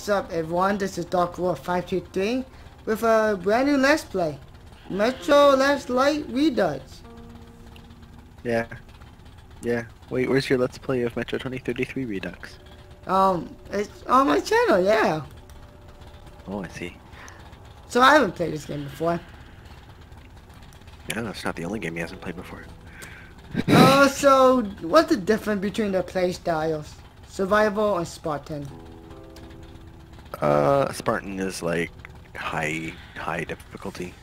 What's up everyone, this is Darkwolf523 with a brand new Let's Play. Metro Last Light Redux. Yeah. Yeah. Wait, where's your Let's Play of Metro 2033 Redux? Um, it's on my channel, yeah. Oh, I see. So I haven't played this game before. Yeah, that's not the only game he hasn't played before. uh, so what's the difference between the play styles? Survival and Spartan? Uh, Spartan is like high, high difficulty.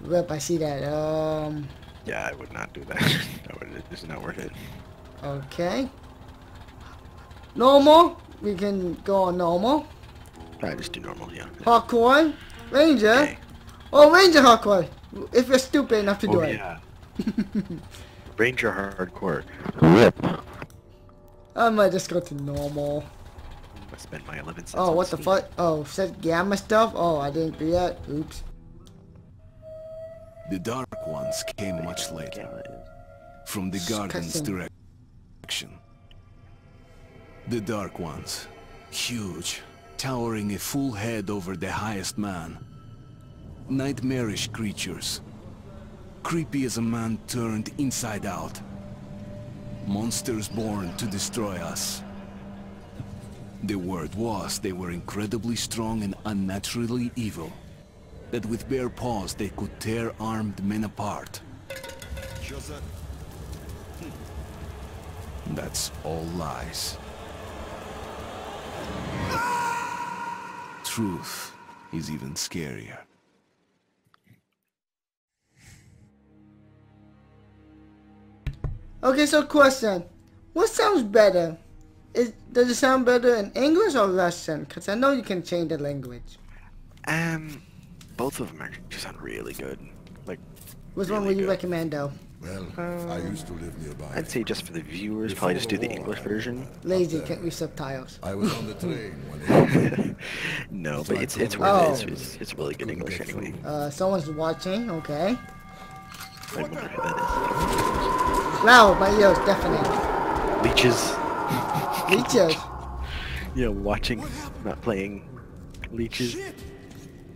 Rip, I see that. Um. Yeah, I would not do that. that would, it's not worth it. Okay. Normal. We can go on normal. I just do normal, yeah. Hardcore. Ranger. Okay. Oh, Ranger hardcore. If you're stupid enough to do Oh, it. yeah. Ranger hardcore. Rip. I might just go to normal. I spent my 11 cents. Oh, on what the Steam. fuck? Oh, said gamma stuff? Oh, I didn't do that. Oops. The Dark Ones came much later, from the Garden's direction. The Dark Ones, huge, towering a full head over the highest man. Nightmarish creatures, creepy as a man turned inside out. Monsters born to destroy us. The word was they were incredibly strong and unnaturally evil. That with bare paws they could tear armed men apart. Hmm. That's all lies. Truth is even scarier. Okay, so question. What sounds better? Is, does it sound better in English or Russian? Because I know you can change the language. Um, both of them actually sound really good. Like, Which one would you good. recommend though? Well, I used to live nearby. I'd say just for the viewers, probably just do the English version. Lazy, can't read subtitles. I was on the train when it No, but it's it's worth Oh. it. It's, it's, it's really good English anyway. Uh, someone's watching, okay. I wonder who that Wow, my ears deafening. is. Leeches. Leeches. Yeah, watching, not playing. Leeches.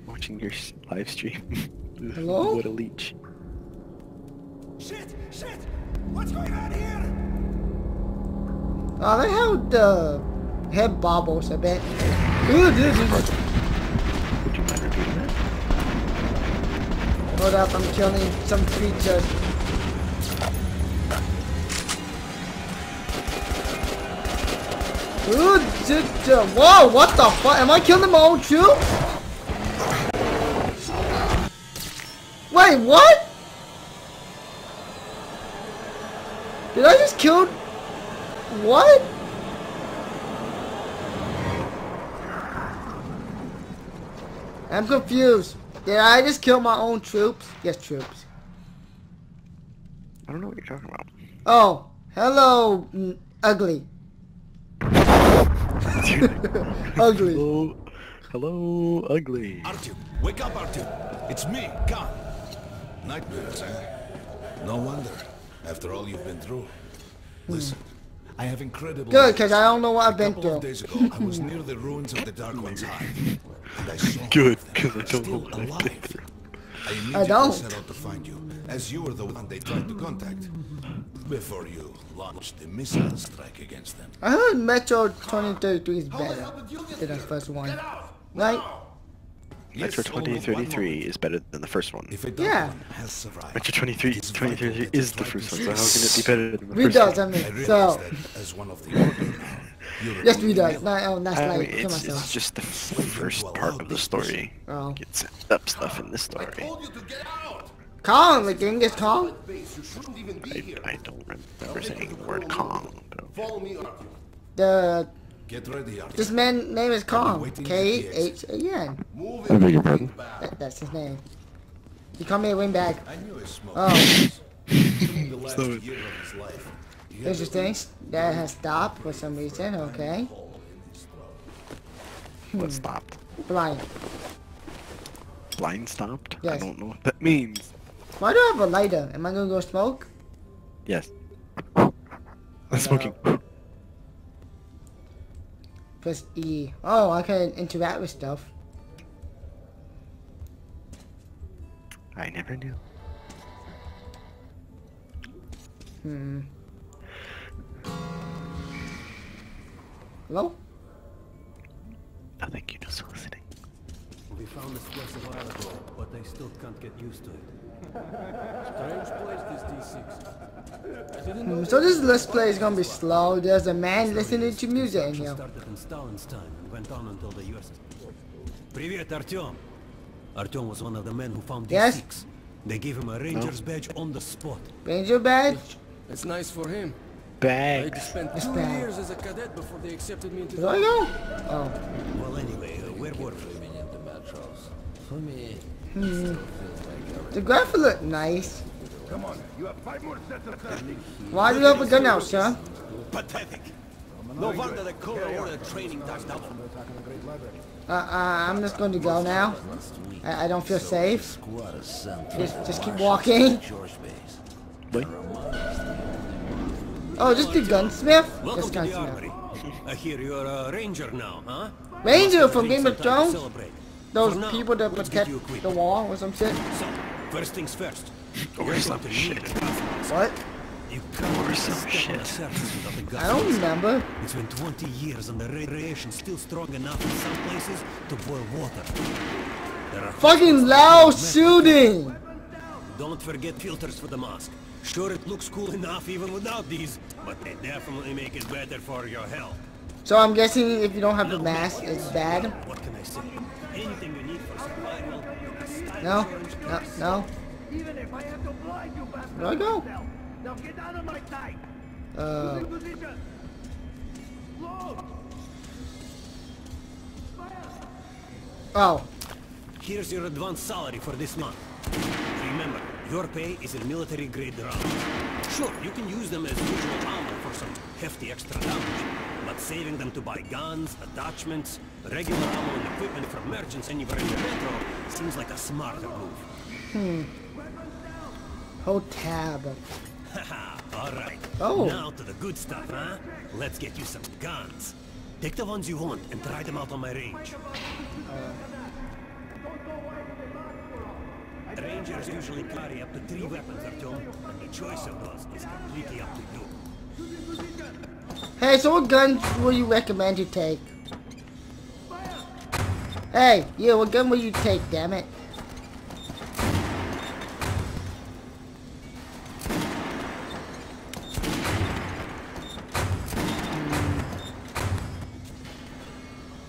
Watching your live stream. Hello? what a leech. Shit! Shit! What's going on here? Oh, I like how the head bobbles a bit. Ooh, dude, dude, dude. Would you mind repeating that? Hold up, I'm killing some creatures. Whoa, what the fuck? Am I killing my own troop? Wait, what? Did I just kill... What? I'm confused. Did I just kill my own troops? Yes, troops. I don't know what you're talking about. Oh, hello, ugly. ugly. Hello, hello, ugly. Artyom, wake up, Artyom. It's me, Khan. nightmares, eh? No wonder. After all you've been through. Listen, I have incredible. Good, because I don't know what I've A been couple of through. days ago, I was near the ruins of the Dark One's hive. And I saw Good, one of them 'cause I don't still know what I've been through. I immediately don't. set out to find you, as you were the one they tried to contact. Before you launched the missile strike against them. I heard Metro 2033 is better than the first one. Right? Metro Yes, all but one 2033 is better than the first one. If a Dark Yeah. Has survived, Metro 23 it is vital 2033 that is you the try first one, so how can it be better than the We first does, I one? I mean, so. as one of the order now, you're Yes, we does. male. Not, oh, that's I like, it's, it's just the first part of the story. Oh. It set up stuff in this story. Kong, like Genghis Kong? Base, you shouldn't even be I. I don't remember saying the word Kong. Follow me, Artyom. The, Get ready, Artyom. this man's name is Kong. waiting at the K-H-A-N. Move beg your pardon? That, that's his name. He called me a wingback. I knew a smoke. Oh, In the last So- year of his life, interesting. That has stopped for some reason, okay. What hmm. stopped? Blind. Blind stopped? Yes. I don't know what that means. Why do I have a lighter? Am I gonna go smoke? Yes. I'm smoking. Press E. Oh, I can interact with stuff. I never knew. Hmm. Hello? Oh, thank you're just listening. We found this place a while ago, but I still can't get used to it. Mm, so this last play is gonna be slow. There's a man listening to music in here. Привет, Артем. Artyom was one of the men who found the six. They gave him a ranger's badge on the spot. Ranger badge? It's nice for him. Badge. I spent two years as a cadet before they accepted me into. Do I know? Oh. Well, anyway, uh, where were we? For me. Hmm. The graphic look nice. Come on, you have five more sets of techniques. Why do you have a gun out, sir? Pathetic. No wonder the Cold War training does double. Uh, uh, I'm just going to go now. I, I don't feel safe. Just, just keep walking. Wait. Oh, just the gunsmith? Welcome Just to the gunsmith. I hear you're a ranger now, huh? Ranger from Game of some time to Thrones? Those people that protect you the wall or some shit? So, first things first. Or You're some going shit. need a gun. What? You can't Or some shit. the surface without a gun. I don't remember. It's been 20 years and the radiation's still strong enough in some places to boil water. There are Fucking loud shooting! Don't forget filters for the mask. Sure, it looks cool enough even without these, but they definitely make it better for your health. So I'm guessing if you don't have the mask, it's bad? What can I say? Anything No? No, dress. no. Even if I have to blind you bastards. Where do I go? myself. Now get out of my sight. Uh, position. Load. oh. Here's your advance salary for this month. Remember, your pay is in military grade rounds. Sure, you can use them as usual ammo for some hefty extra damage, but saving them to buy guns, attachments, regular ammo and equipment from merchants anywhere in the metro seems like a smarter move. Hmm. Hold tab. Haha, alright. Oh. Now to the good stuff, huh? Let's get you some guns. Take the ones you want and try them out on my range. Rangers usually carry up to three weapons, Artyom, and the choice of those is completely up to you. Hey, so what gun would you recommend you take? Hey, yeah, what gun will you take, damn it?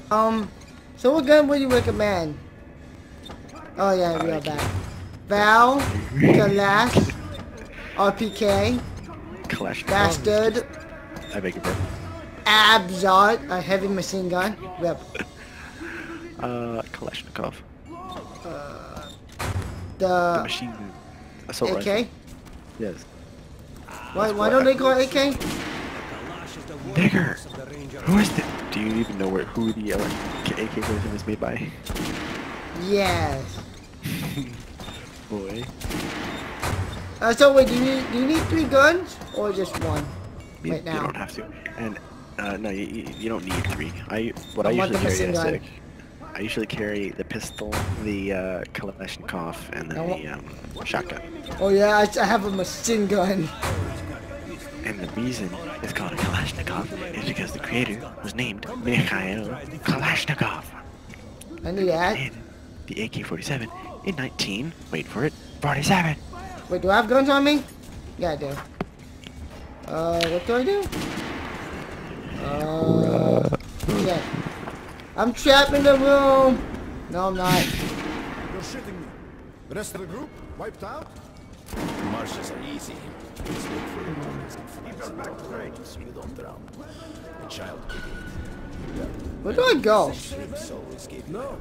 Um, so what gun would you recommend? Oh yeah, we are back. Val, Galas, RPK, Kalashnikov. Bastard, I beg your pardon. Abzats, a heavy machine gun. Rep. Uh, Kalashnikov. The The machine assault rifle. AK. Yes. Why, why don't they call AK? Kalash Nigger. workhorse of the Ranger Who is the? Do you even know where who the uh, AK-47 is made by? Yes. Boy. Uh, so wait, do you need do you need three guns or just one? You, Right you don't have to. And uh, no, you, you you don't need three. I what I, I usually the carry machine is gun. I usually carry the pistol, the uh, Kalashnikov, and then the um, shotgun. Oh yeah, I, I have a machine gun. And the reason it's called a Kalashnikov is because the creator was named Mikhail Kalashnikov. I knew that. And the AK-47 in 19, wait for it, 47. Wait, do I have guns on me? Yeah, I do. Uh, what do I do? Uh, yeah. I'm trapped in the room. No, I'm not. You're shitting me. The rest of the group wiped out? Marshes are easy. Just wait for your moments and friends. So you don't drown. A child could do it. Where do I go? Shrimps always gave no.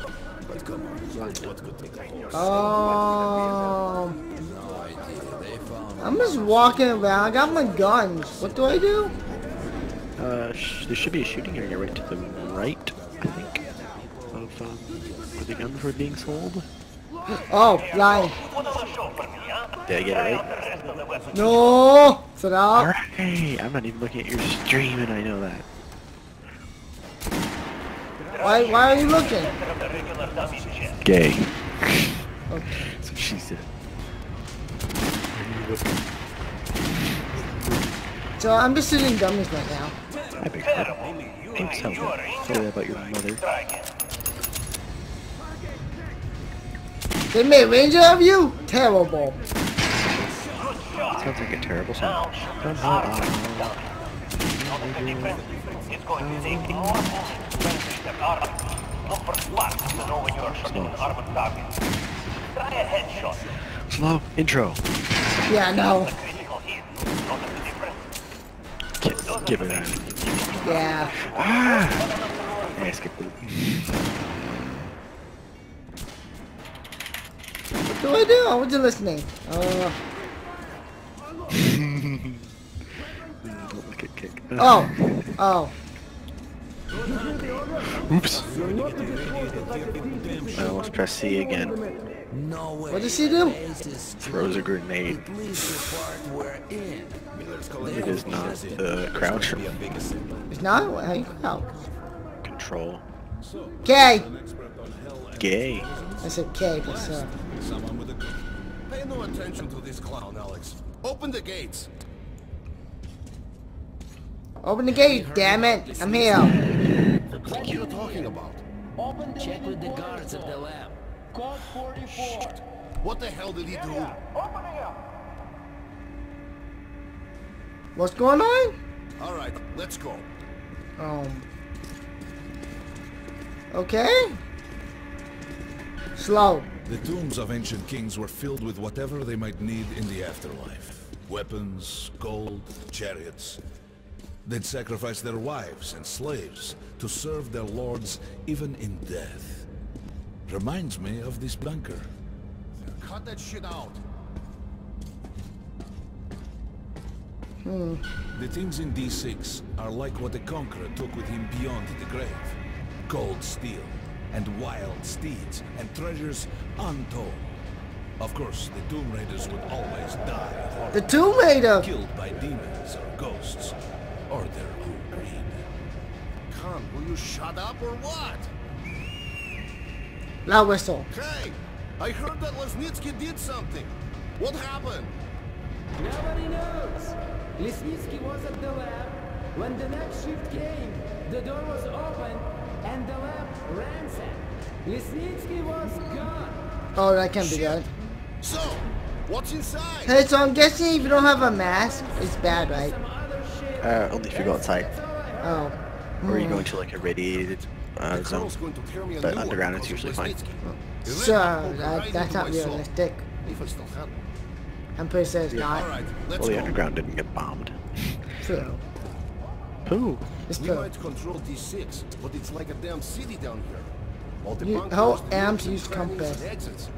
But come on, what could take a horse? Um, No idea. They found I'm just walking around. I got my guns. What do I do? Uh, sh there should be a shooting area right to the right, I think, of um, where the guns were being sold. Oh, lying. Did I get it right? No. Sit out. Alright, I'm not even looking at your stream and I know that. Why, why are you looking? Gay. Okay. That's what she said. So I'm just sitting dummies right now. I beg your pardon. Pink sounds Sorry about your mother. They made Ranger of you? Terrible. Sounds like a terrible song. Slow intro. Yeah, no. Give, give it that. Yeah. Ah! Yeah, skip it. What do I do? I wasn't listening. Uh, Don't look at kick. oh. Oh. Oops. I almost pressed C again. No way. What does she do? Throws a grenade. At least the part we're in. It is not the crouch It's not? How you out? control. K. Gay. I said K, but sir. Someone with a gun. Pay no attention to this clown, Alex. Open the gates. Open the gate, damn it. I'm here. What are you talking about? open Check with the guards at the lab. What the hell did he do? Opening it. What's going on? All right, let's go. Um. Okay. Slow. The tombs of ancient kings were filled with whatever they might need in the afterlife. Weapons, gold, chariots. They'd sacrifice their wives and slaves to serve their lords even in death. Reminds me of this bunker. Cut that shit out. Hmm. The things in D6 are like what the Conqueror took with him beyond the grave. Gold steel, and wild steeds, and treasures untold. Of course, the Tomb Raiders would always die The Tomb Raider. killed by demons or ghosts, or their own greed. Khan, will you shut up or what? Loud whistle. Hey, I heard that Lesnitsky did something. What happened? Nobody knows. Lesnitsky was at the lab. When the next shift came, the door was open and the lab ransacked. Lesnitsky was gone. Oh, that can't be good. So, what's inside? Hey, so I'm guessing if you don't have a mask, it's bad, right? Some other shit. Uh, only if you go outside. That's all I heard. Oh. Or you go into like a radiated uh, zone. Going to tear me a But underground it's usually fine. So, that, that's not my soul. realistic. If I still had one. I'm pretty sure it's All not. right, Well, the go. underground didn't get bombed. True. Pooh. It's We might control D6, but it's like a damn city down here. All the You- how the amps buildings, use crannies, compass? Exits.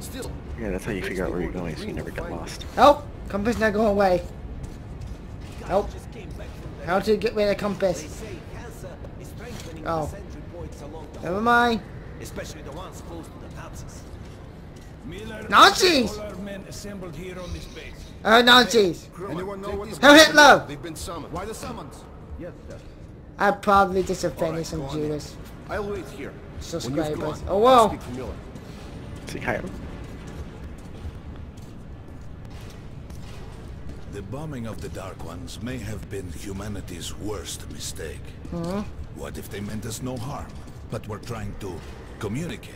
Still, Yeah, that's how you figure out where you're going so you never get lost. Oh, compass not going away. Help. How to get rid of compass? Oh. Never mind. Especially the ones close to the Nazis. Nazis! men assembled here on this base. Uh, Nazis. Anyone know what Hell Hitler! They've been summoned. Why the summons? I probably just offended Alright, some go on then. Judas. Oh, I'll wait here. When Subscribers. gone, Oh, I'll whoa. to Miller. See, hi. The bombing of the Dark Ones may have been humanity's worst mistake. Hmm? What if they meant us no harm, but were trying to communicate?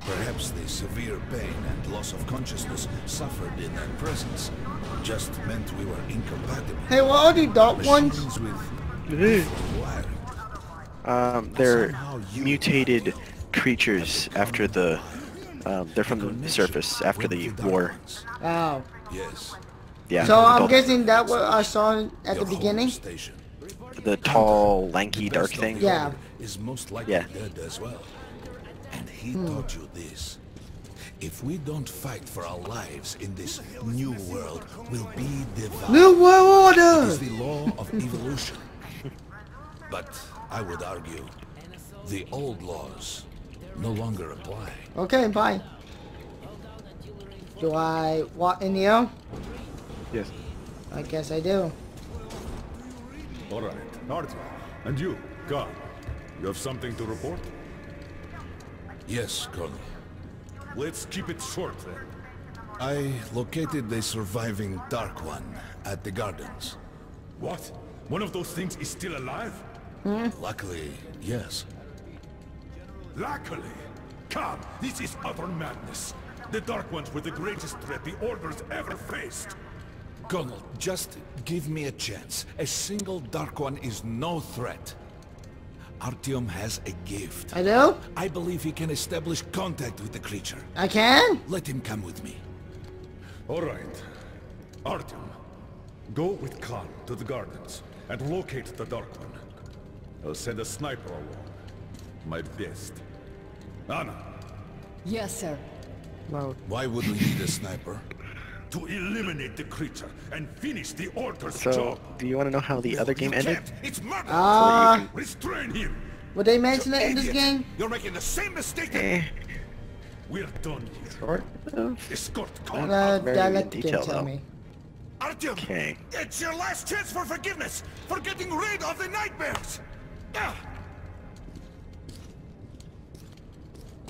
Perhaps the severe pain and loss of consciousness suffered in their presence just meant we were incompatible. Hey, what are the dark ones? With. Um, they're mutated creatures after the. Um, they're from the surface after the war. Oh. Yes. Yeah. So I'm adult- guessing that what I saw at the your home beginning? Station. the tall, lanky, The dark thing. Yeah. Is most likely Yeah. dead as well. And he Hmm. taught you this. If we don't fight for our lives in this new world, we'll be devoured. New World Order! is the law of evolution. But I would argue the old laws no longer apply. Okay, bye. Do I walk in here? Yes. I guess I do. All right, Artyom, and you, God. You have something to report? Yes, Colonel. Let's keep it short then. I located the surviving Dark One at the gardens. What? One of those things is still alive? Hmm? Luckily, yes. Luckily! Come, this is utter madness. The Dark Ones were the greatest threat the Order's ever faced. Colonel, just give me a chance. A single Dark One is no threat. Artyom has a gift. I do? I believe he can establish contact with the creature. I can? Let him come with me. All right. Artyom, go with Khan to the gardens and locate the Dark One. I'll send a sniper along. My best. Anna, Yes, sir. Why would we need a sniper? To eliminate the creature and finish the Order's So, job. do you want to know how the other game you ended? Can't. It's murder. Ah. Restrain him. Would they mention it in this game? You're making the same mistake. Eh, We're done here. sort of. Escort Khan. Uh, very that in let detail, tell though. me. Artyom, Okay. it's your last chance for forgiveness, for getting rid of the nightmares. Ah. Forget about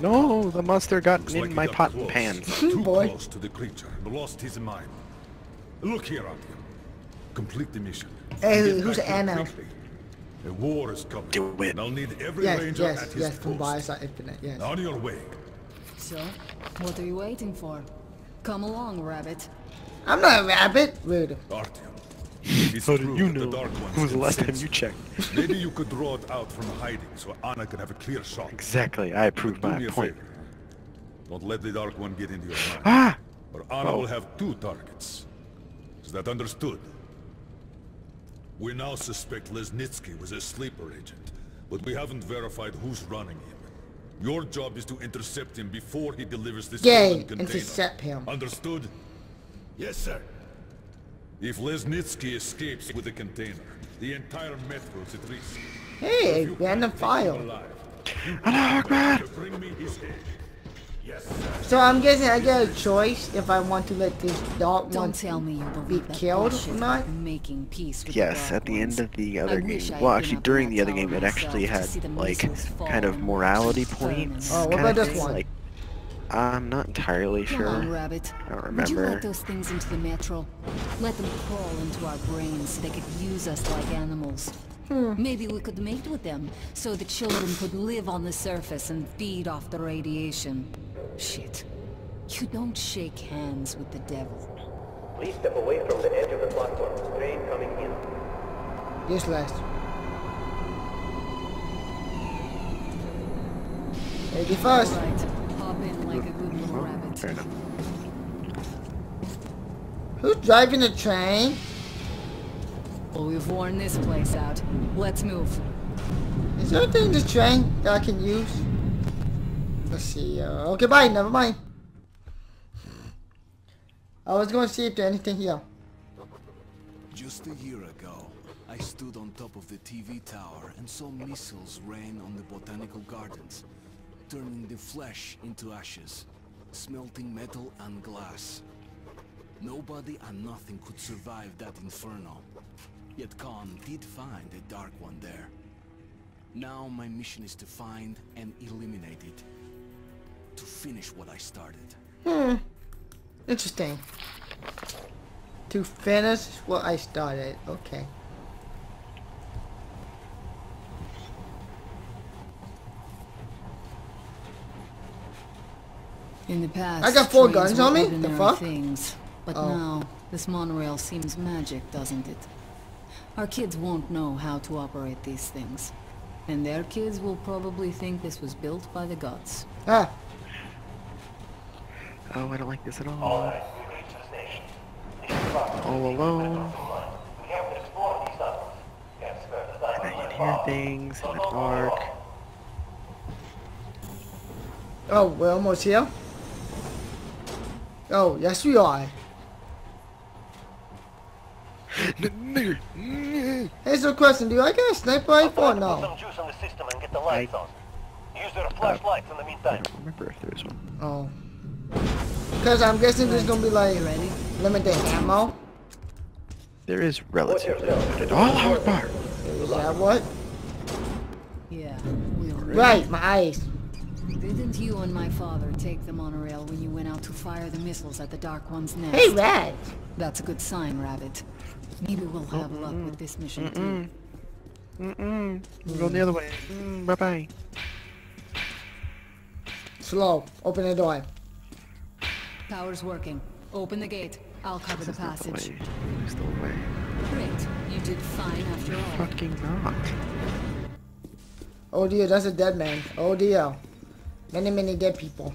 No, the monster got Looks in like my got pot and close. pans. Too Boy. close to the creature and lost his mind. Look here, Artyom. Complete the mission. Hey, Get who's back here Anna? quickly. A war is coming. Do it. And I'll need every Yes, ranger yes, at his yes, from post. Bioshock Infinite, yes. On your way. So, what are you waiting for? Come along, rabbit. I'm not a rabbit. Rude. Artyom. If it's How do you that the know? Dark Ones When was the last time you checked? Maybe you could draw it out from hiding so Anna can have a clear shot. Exactly, I approve my point. Favor. Don't let the Dark One get into your mind. Ah! Or Anna Oh. will have two targets. Is that understood? We now suspect Lesnitsky was a sleeper agent, but we haven't verified who's running him. Your job is to intercept him before he delivers this Yay, stolen container. intercept him. Understood? Yes, sir. If Lesnitsky escapes with the container, the entire metro is at risk. Hey, If you random can't take him file. alive, you Akbar! Bring me his head. Yes. So I'm guessing I get a choice if I want to let this dark Don't one tell me you be killed bullshit or not. making peace with Yes, the at the end of the I other game. Well, actually, during the other game, it actually had like kind of morality points. Oh, what kind about of this one? Like, I'm not entirely Come sure. on, rabbit. I don't remember. Would you remember. let those things into the metro? Let them crawl into our brains so they could use us like animals. Hmm. Maybe we could mate with them, so the children could live on the surface and feed off the radiation. Shit. You don't shake hands with the devil. Please step away from the edge of the platform. Train coming in. Yes, last. Lady first. Right. Hop in like a good little rabbit. Fair enough. Who's driving the train? Well, we've worn this place out. Let's move. Is there anything in this train that I can use? Let's see. Uh, okay, bye. Never mind. I was going to see if there's anything here. Just a year ago, I stood on top of the TV tower and saw missiles rain on the botanical gardens, turning the flesh into ashes, smelting metal and glass. Nobody and nothing could survive that inferno. Yet Khan did find a Dark One there. Now my mission is to find and eliminate it. To finish what I started. Hmm. Interesting. To finish what I started. Okay. In the past, I got four guns on me? The fuck? Things, but Oh. now this monorail seems magic, doesn't it? Our kids won't know how to operate these things, and their kids will probably think this was built by the gods. Ah. Oh, I don't like this at all. all right. All alone. And I can hear things in the dark. Oh, we're almost here. Oh, yes we are. Here's a question. Do I get a sniper rifle or no? Some juice on the system and get the I, lights on. Use their flashlights in the I meantime. don't remember if there's one. Oh. Because I'm guessing there's gonna be like ready? limited ammo. There is relatively limited. Oh, Akbar! Is that what? Yeah. Right, my eyes. Didn't you and my father take the monorail when you went out to fire the missiles at the Dark One's nest? Hey, Rat. That's a good sign, Rabbit. Maybe we'll have luck with this mission too. Mm-mm. We're going the other way. Mm, bye-bye. Slow. Open the door. Power's working. Open the gate. I'll cover the This is not the passage. way. This the way. Great. You did fine after all. Fucking not. Oh dear, that's a dead man. Oh dear. Many, many dead people.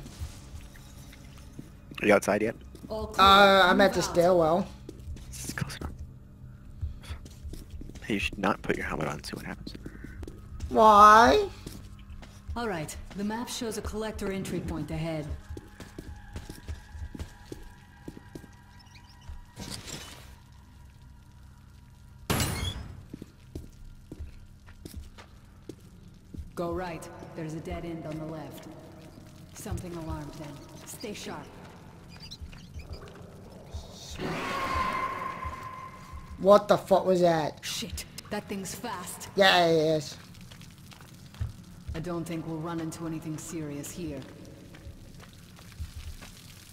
Are you outside yet? Uh, I'm at the out. stairwell. This is close enough. Hey, you should not put your helmet on. See what happens. Why? All right. The map shows a collector entry point ahead. Go right. There's a dead end on the left. Something alarmed them. Stay sharp. What the fuck was that? Shit. That thing's fast. Yeah, it is. I don't think we'll run into anything serious here.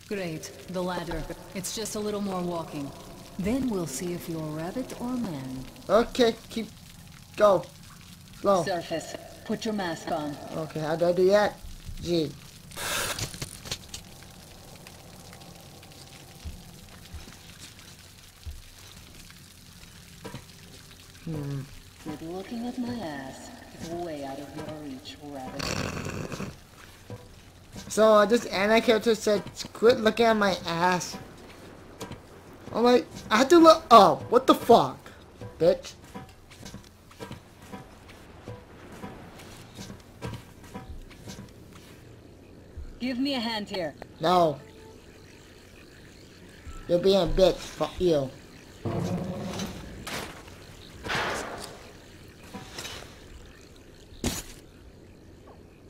Great. The ladder. It's just a little more walking. Then we'll see if you're rabbit or man. Okay, keep... Go. Slow. Surface. Put your mask on. Okay, how do I do that? G. Hmm. Quit looking at my ass. Way out of your reach, rabbit. So uh, this Anna character said, quit looking at my ass. I'm like, I had to look up. What the fuck? Bitch. Give me a hand here. No. You're being a bitch. Fuck you.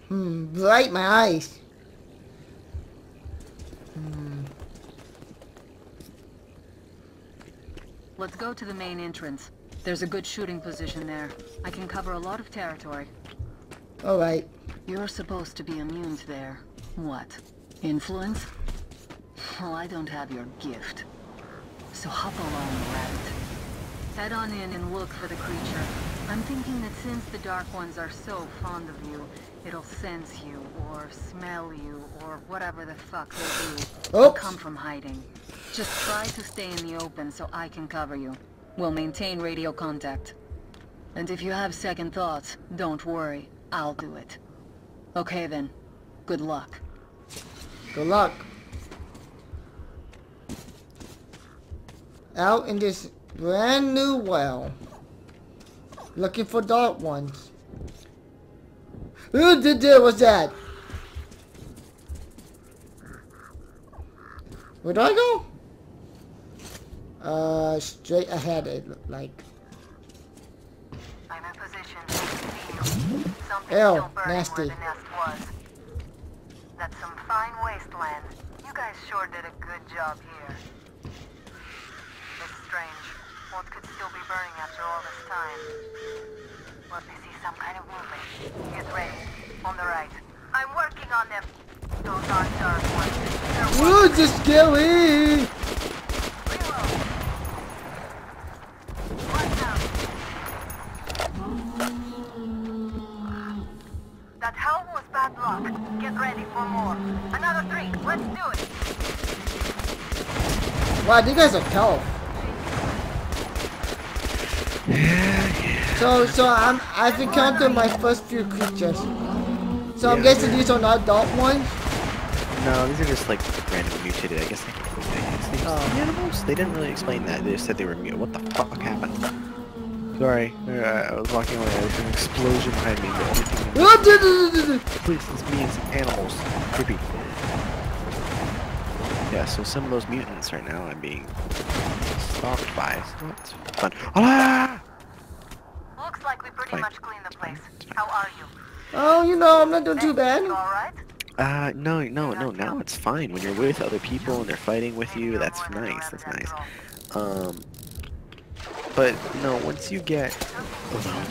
Hmm, bright my eyes. Hmm. Let's go to the main entrance. There's a good shooting position there. I can cover a lot of territory. Alright. You're supposed to be immune to their... what? Influence? Well, I don't have your gift. So hop along, rabbit. Head on in and look for the creature. I'm thinking that since the Dark Ones are so fond of you, it'll sense you, or smell you, or whatever the fuck they do. They'll come from hiding. Just try to stay in the open so I can cover you. We'll maintain radio contact. And if you have second thoughts, don't worry. I'll do it. Okay then. Good luck. Good luck. Out in this brand new well. Looking for dark ones. Who did that? What's that? Where do I go? Uh, straight ahead it looked like. I'm in position. Something Ew, nasty. where the nest was. That's some fine wasteland. You guys sure did a good job here. It's strange. What could still be burning after all this time? Let me see some kind of movement. Get ready. On the right. I'm working on them. Those aren't dark ones. Ooh, this is scary! Ready for more. Another three. Let's do it. Wow, you guys are tough. So, so I'm, I've encountered my first few creatures. So I'm Yeah. guessing these are not adult ones? No, these are just like random mutated. I guess they can they use Oh. the animals. They didn't really explain that. They just said they were mute. What the fuck happened? Sorry, uh, I was walking away. There's an explosion behind me. Duh. Please, it's me and animals. Creepy. Yeah, so some of those mutants right now I'm being stalked by. So it's fun. Ah! Looks like we pretty Fine. much cleaned the place. How are you? Oh, you know, I'm not doing too bad. You alright? Uh, no, no, no, now it's fine. When you're with other people and they're fighting with you, that's nice, that's nice. Um, but, no, once you get alone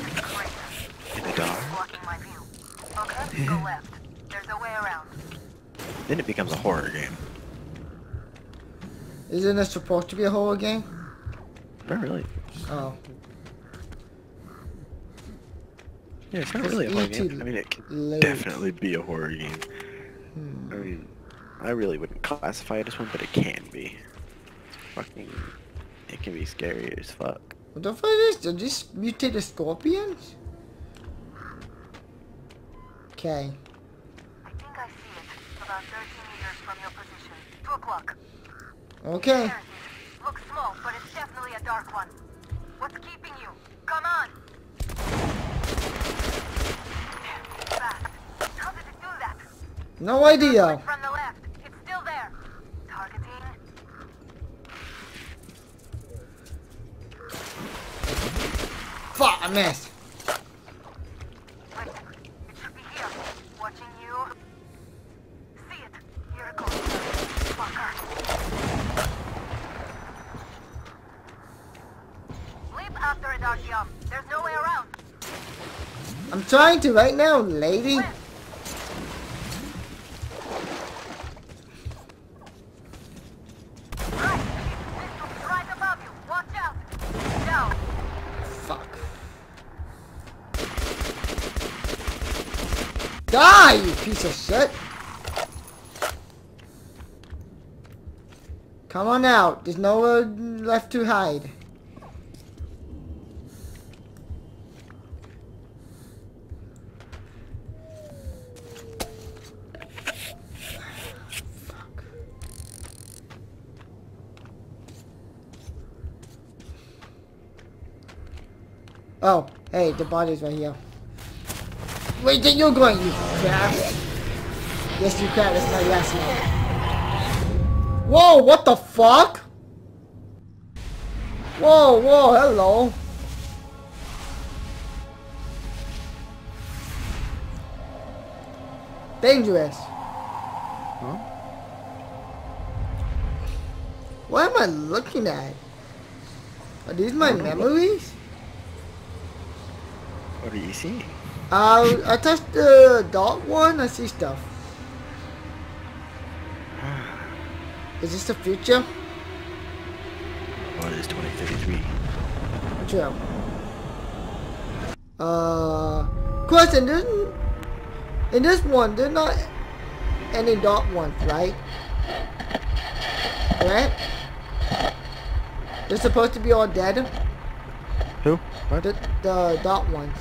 in the dark, Blocking my view. Okay. Go left. There's a way around. Then it becomes a horror game. Isn't this supposed to be a horror game? Not really. Oh. Yeah, it's not It's really a horror game. I mean, it can load. definitely be a horror game. Hmm. I mean, I really wouldn't classify it as one, but it can be. It's fucking, it can be scary as fuck. What the fuck is this? Are these mutated scorpions? Okay. I think I see it. About 30 meters from your position. 2 o'clock. Okay. Looks small, but it's definitely a dark one. What's keeping you? Come on! Fast. How did it do that? No idea. From the left. It's still there. Targeting. Fuck, I missed. Listen, it should be here. Watching you. See it. Here it goes. Fucker. Leap after it, Artyom. There's no way around. I'm trying to right now, lady. Right. It's right above you. Watch out. Down. Fuck. Die, you piece of shit. Come on out. There's nowhere uh, left to hide. Oh, hey, the body's right here. Wait, then you're going, you crap. Yes, you crap. That's not yes, man. Whoa, what the fuck? Whoa, whoa, hello. Dangerous. Huh? What am I looking at? Are these my don't know what- memories? What do you see? Uh, I touched the dark one. I see stuff. Is this the future? What is 2033? True. Uh, question. There's, in this one, there's not any dark ones, right? Right? They're supposed to be all dead. Who? What? The the dot ones.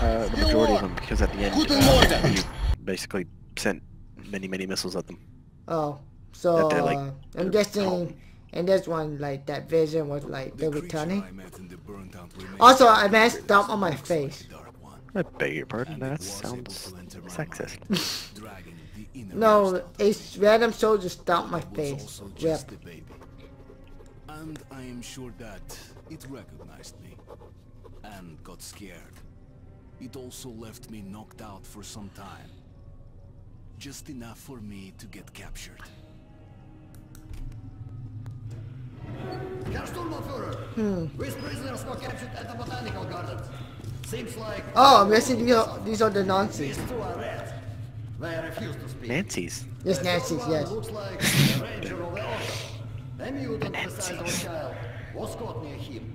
Uh, the majority of them, because at the end, uh, you basically sent many, many missiles at them. Oh, so That they're, like, uh, I'm guessing in this one, like that vision was like they're returning. Also, I messed up on my face. I beg your pardon, that sounds sexist. No, it's random soldiers stopped my face. Rip. And I am sure that it recognized me and got scared. It also left me knocked out for some time. Just enough for me to get captured. Hmm. which prisoners were captured at the Botanical Gardens? Seems like... Oh, I'm guessing these are, these are the Nazis. These two are red. They refuse to speak. Nancy's. Yes, The Nazis, third one yes. looks like a ranger of the order. A mutant the size of a child was caught near him.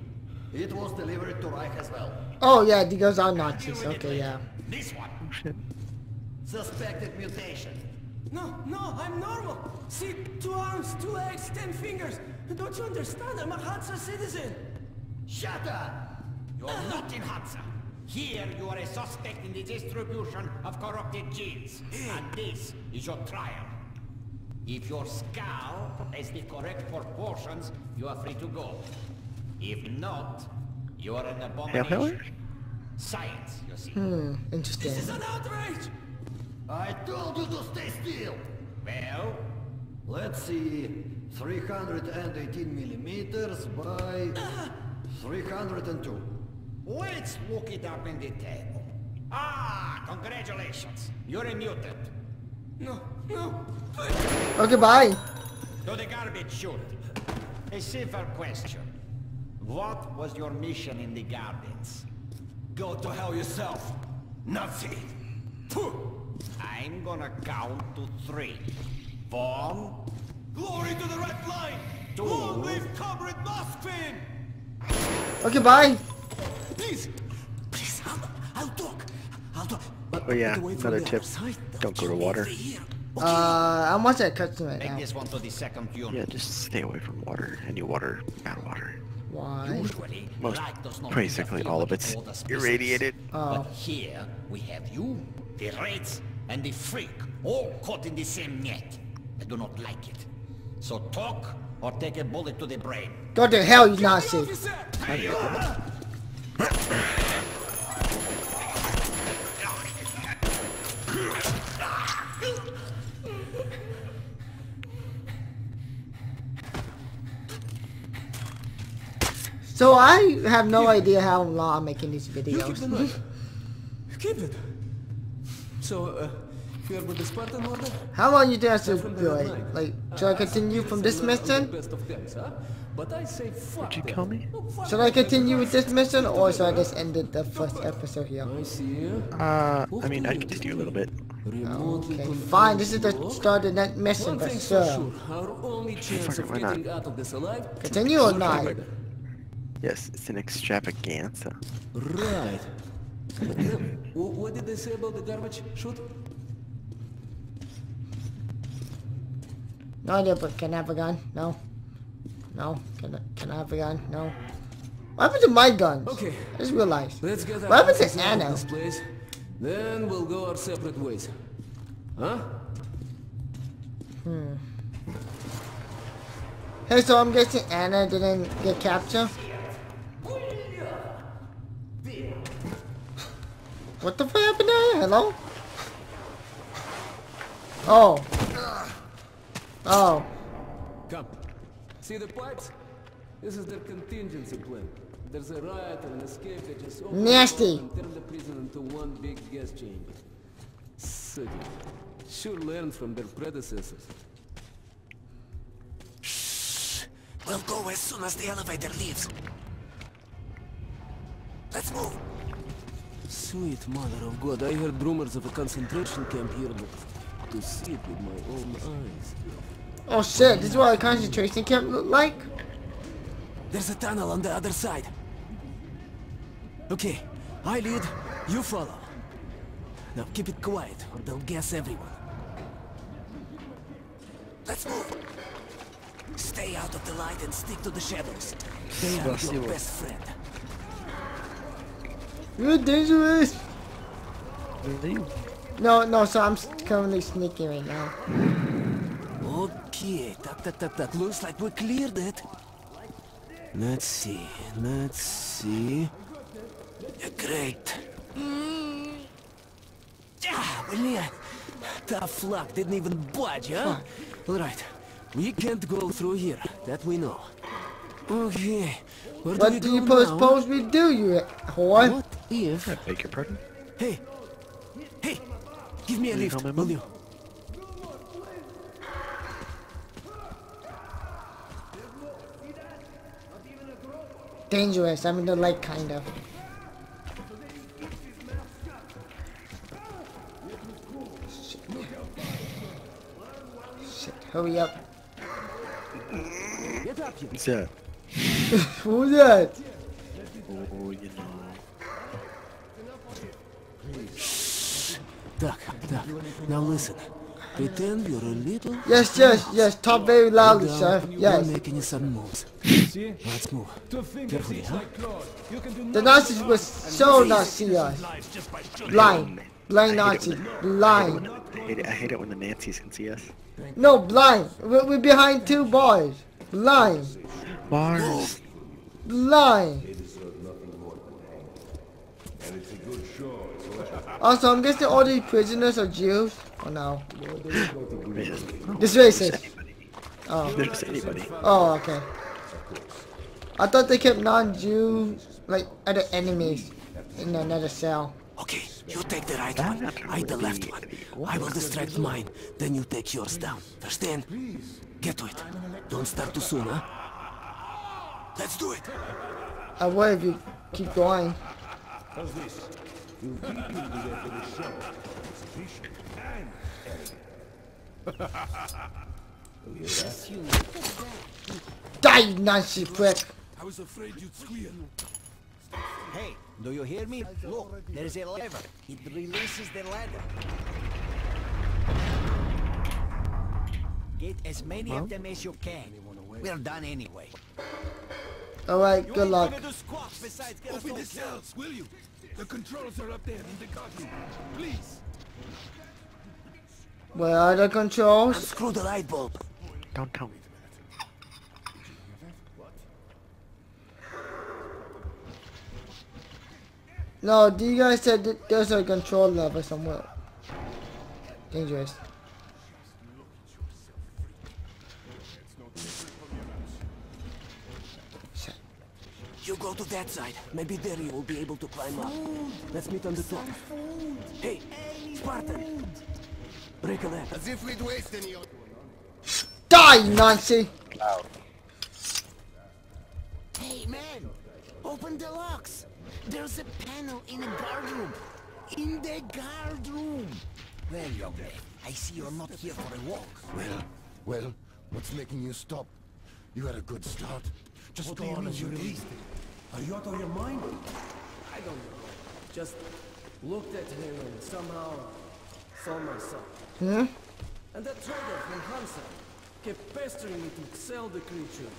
It was delivered to Reich as well. Oh yeah, these are Nazis. Okay, yeah. This one. Suspected mutation. No, no, I'm normal. See, two arms, two legs, ten fingers. Don't you understand? I'm a Hansa citizen. Shut up! You're not in Hansa. Here you are a suspect in the distribution of corrupted genes. And this is your trial. If your skull has the correct proportions, you are free to go. If not, you are an Hail Hitler? abomination. Science, you see. Hmm, interesting. This is an outrage. I told you to stay still! Well, Let's see. 318 millimeters by 302. let's look it up in the table. Ah, congratulations. You're a mutant. No, no. Okay, bye. To the garbage chute. A simple question. What was your mission in the gardens? Go to hell yourself, Nazi! I'm gonna count to three. One, Glory to the red line! Long live Comrade Moskvin! Okay, bye. Please, please, I'll, I'll talk. I'll talk. But Oh yeah, get away from another the tip. other side. Don't go to water. Uh, I'm watching that cutscene right take now. this one to the second unit. Yeah, just stay away from water. Any water, bad water. Why? Usually, Most, light does not basically all of it's all the species. irradiated. Oh. But here we have you, the rats, and the freak, all caught in the same net. I do not like it. So talk or take a bullet to the brain. Go to hell, you Nazi. So I have no idea how long I'm making these You keep the videos. knife. keep it. So, uh, here with the Spartan order? How long you think I should From the do red it? line. Like, should I continue from this Send them on the mission? Best of times, huh? But I say fuck What'd you kill me? No, Should I continue with this mission or should I just end it the first episode here? I see. Uh, I mean, I'd continue a little bit. Okay, fine. This is the start of that mission One for sure. sure, our only chance Fuck it, why not? getting out of this alive. Continue or not? Yes, it's an extravaganza. Right. What did they say about the garbage chute? No idea, but can I have a gun? No. No. Can I, can I have a gun? No. What happened to my guns? Okay. I just realized. Let's get What happened to Anna? this place. Then we'll go our separate ways. Huh? Hmm. Hey, so I'm guessing Anna didn't get captured? What the fuck happened there? Hello? Oh. Oh. Come. See the pipes? This is their contingency plan. There's a riot or an escape, they just open the Nasty. and turn the prison into one big gas chamber. Sucky. Sure learned from their predecessors. Shh. We'll go as soon as the elevator leaves. Let's move. Sweet mother of God, I heard rumors of a concentration camp here, but to see it with my own eyes. Oh shit, this is what a concentration camp look like? There's a tunnel on the other side. Okay, I lead, you follow. Now keep it quiet, or they'll guess everyone. Let's move! Stay out of the light and stick to the shadows. They are your best friend. You're dangerous! No, no, so I'm currently sneaking right now. Okay, tak tak tak tak. Looks like we cleared it. Let's see, let's see. Yeah, great. Ah, William. Tough luck, didn't even budge, huh? Alright, we can't go through here, that we know. Okay, where do we What do go you now? suppose we do, you whore? What if... I beg your pardon? Hey! Hey! Give me a Will you lift, call my will mom? you? Dangerous, I'm in the light, kind of. Shit, hurry up. Get up, you. What's that? Who's that? Oh, you know. Duck, duck. Now listen. Pretend you're a little... Yes, yes, yes, talk very loudly, Down. sir. Don't Yes. make any sudden moves. Let's move. Carefully, huh? The Nazis were so not see us. Blind. Blind Nazis. Blind. I hate it. I hate it when the Nazis can see us. No, blind. We're, we're behind two bars. Blind. Bars. Blind. Also, I'm guessing all these prisoners are Jews. Oh no. This racist. Oh. There's anybody. Oh, okay. I thought they kept non-Jew, like, other enemies in another cell. Okay, you take the right one, I the left one. I will distract mine, then you take yours down. Understand? Get to it. Don't start too soon, huh? Let's do it. I would if you keep going. How's this? We'll beat you to death with a shovel. efficient and Die, Nancy prick! I was afraid you'd squeal. Hey, do you hear me? Look, there's a lever. It releases the ladder. Get as many Huh? of them as you can. We're done anyway. Alright, good luck. besides get us Open the cells, will you? The controls are up there in the guard room. Please. Where are the controls? Screw the light bulb. Don't tell me. No, do you guys said there's a control lever somewhere? Dangerous. You go to that side. Maybe there you will be able to climb up. Let's meet on the top. Hey, Spartan! Break a leg. As if we'd waste any of Die, Nancy! Hey, man! Open the locks! There's a panel in the guard room! In the guard room! Well, young man, I see you're not here for a walk. Well, well, what's making you stop? You had a good start. Just What go on as you you released it? Are you out of your mind? I don't know. Just looked at him and somehow saw myself. Hmm? And that trader from Hansa kept pestering me to sell the creature.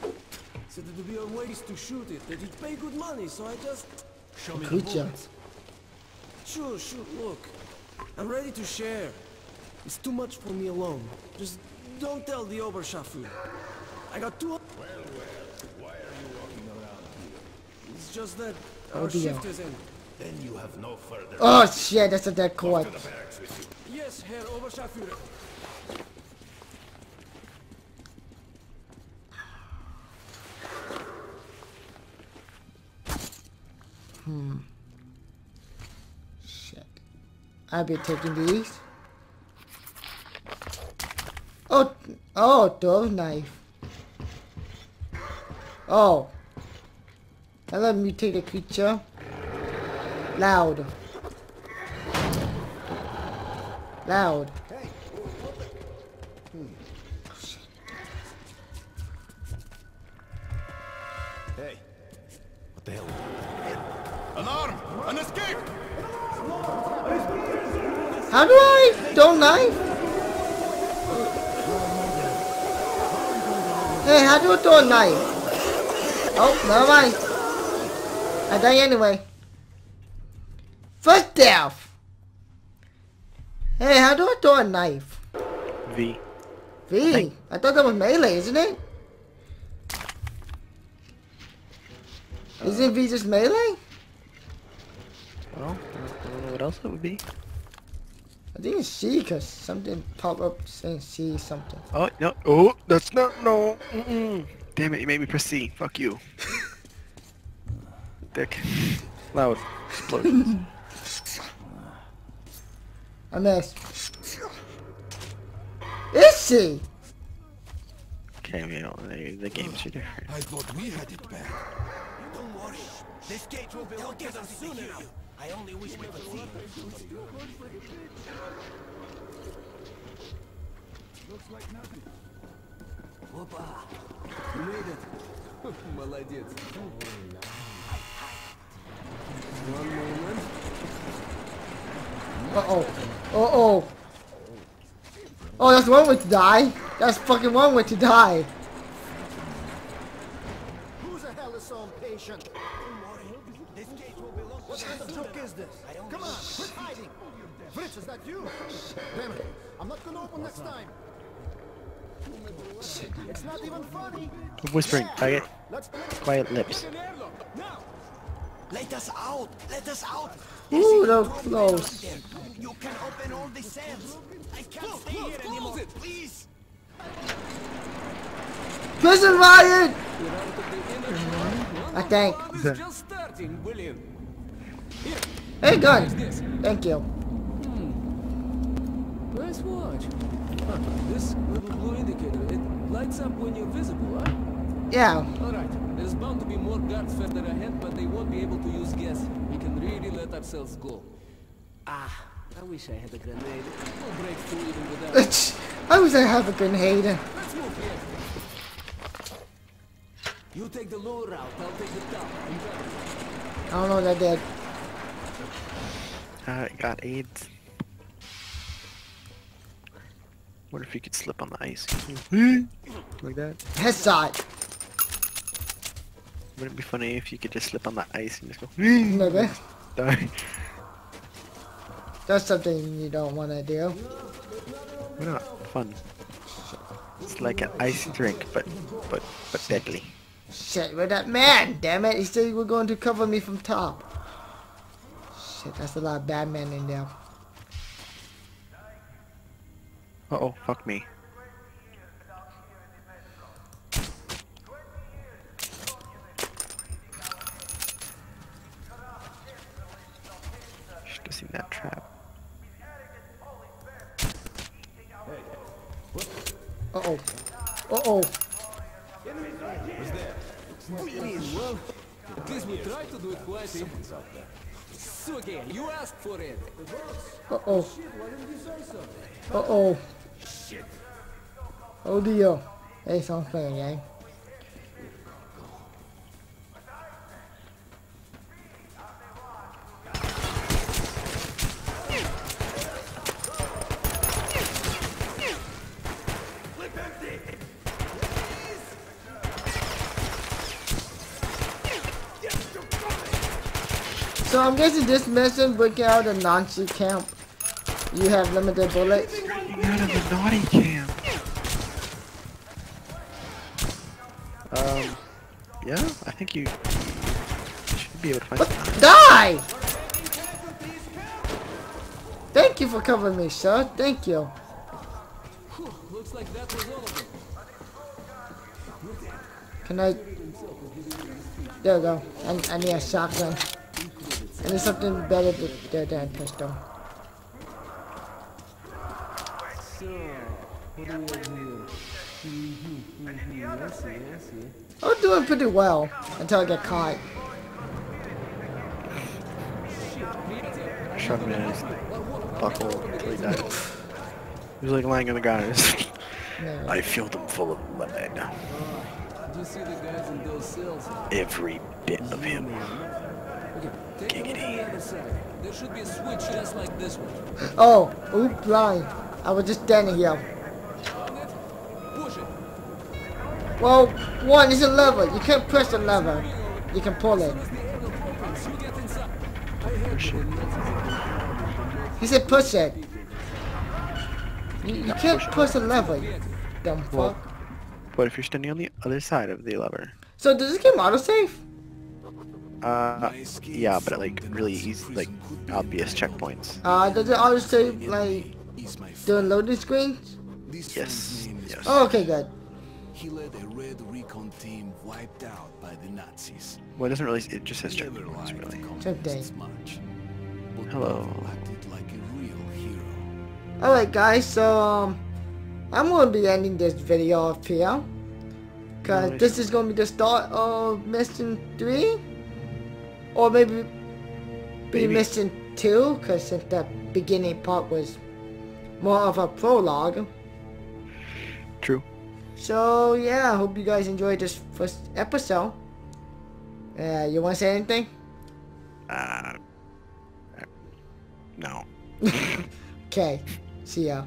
Said it would be a waste to shoot it, that he'd pay good money, so I just... Show me the Creature. bullets. Sure, sure, look. I'm ready to share. It's too much for me alone. Just don't tell the Oberscharführer. I got two... It's just that Oh dear. shift is in. Then you have no further. Oh shit, that's a dead cord. To the barracks with you. Yes, Herr Oberscharführer. Hmm. Shit. I'll be taking these. Oh, oh, dove knife. Oh. Hello, mutated creature. Loud. Loud. Hey, what the hell? An arm! An escape! How do I don't knife? Hey, how do I throw a knife? Oh, never mind. I die anyway. First death. Hey, how do I throw a knife? V. V. I thought that was melee, isn't it? Uh, isn't V just melee? Well, I don't, I don't know what else it would be. I think it's C because something pop up saying C something. Oh, no. Oh, that's not, no. Mm-mm. Damn it, you made me press C. Fuck you. Dick. Loud. Explosions. I missed. Is C? okay, you know, the, the games are different. I thought we had it bad. Don't worry. This gate will be locked us soon enough. I only wish we could see. Looks like nothing. Опа! You made it. Молодец. One moment. Uh oh. Uh oh. Oh, that's one way to die. That's fucking one way to die. Who the hell is so impatient? This gate will be locked What kind of joke is this? Come on, quit hiding! Fritz, is that you? Damn it, I'm not gonna open next time. It's not even funny. Whispering, faggot. Let's Quiet lips. Let us out! Let us out! Ooh, that was close. There. You can open all the cells. I can't stay here anymore. Please. Prison riot! I think. It's just starting, William. Hey, gun. Thank you. Hmm. Nice watch. Huh, this little blue indicator, it lights up when you're visible, huh? Yeah. Alright, there's bound to be more guards further ahead, but they won't be able to use gas. We can really let ourselves go. Ah, I I wish I had a grenade. We'll break through even without. I wish I have a grenade. Let's move here. You take the lower route, I'll take the top. I'm driving. I don't know what I did. Uh, got AIDS. What if you could slip on the ice. like that. Headshot. Wouldn't it be funny if you could just slip on that ice and just go Maybe. die? That's something you don't want to do. Why not? Fun. It's like an ice drink, but but but deadly. Shit, with that man, damn it. He said you were going to cover me from top. Shit, that's a lot of bad men in there. Uh oh, fuck me. Seen that trap. Uh-oh. Uh-oh. Well, at least we try to do it quietly. So again, you asked for it. Uh-oh. Uh-oh. Oh dear. Hey, someone's playing a game. I'm guessing this mission breaking out a Nazi camp. You have limited bullets. Out of the naughty camp. Um, yeah, I think you, should be able to find some. Die! Thank you for covering me, sir. Thank you. Looks like that was all of them. Can I? There we go. I, I need a shotgun. I need something better th than than pistol. So, what do we have here? I see, I see. I'm doing pretty well until I get caught. Shot him in his butthole until he died. He was like lying on the ground. Yeah. I filled him full of lead. Do you see the guys in those cells? Every bit of him. There should be a switch just like this one. Oh, oop, blind. I was just standing here. On it. Well, one is a lever. You can't press the lever. You can pull it. As the you get inside. I heard the Nazis He said push it. You, you can't push the lever, you dumb Well, fuck. But if you're standing on the other side of the lever, So does this game autosave? Uh, yeah, but like really easy, like obvious checkpoints. Uh, does it always say like during loading screens? Yes, yes. Oh, okay, good. He led a red recon team wiped out by the Nazis. Well, it doesn't really. It just says checkpoints, really. the Check day. communists much. Hello. Like real hero. Alright guys, so um, I'm going to be ending this video off here. Cause this is going to be the start of mission 3. Or maybe be Maybe. mission 2. Cause since the beginning part was more of a prologue. True. So yeah, I hope you guys enjoyed this first episode. Uh, you want to say anything? Uh, no. Okay, see ya.